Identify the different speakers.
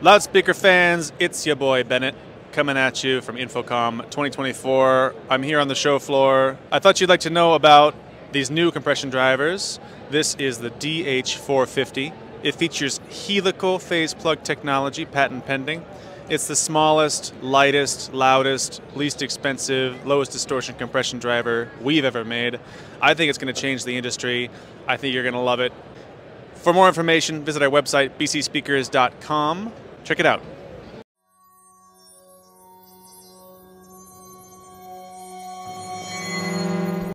Speaker 1: Loudspeaker fans, it's your boy Bennett coming at you from InfoComm 2024. I'm here on the show floor. I thought you'd like to know about these new compression drivers. This is the DH450. It features helical phase plug technology, patent pending. It's the smallest, lightest, loudest, least expensive, lowest distortion compression driver we've ever made. I think it's going to change the industry. I think you're going to love it. For more information, visit our website, bcspeakers.com. Check it out.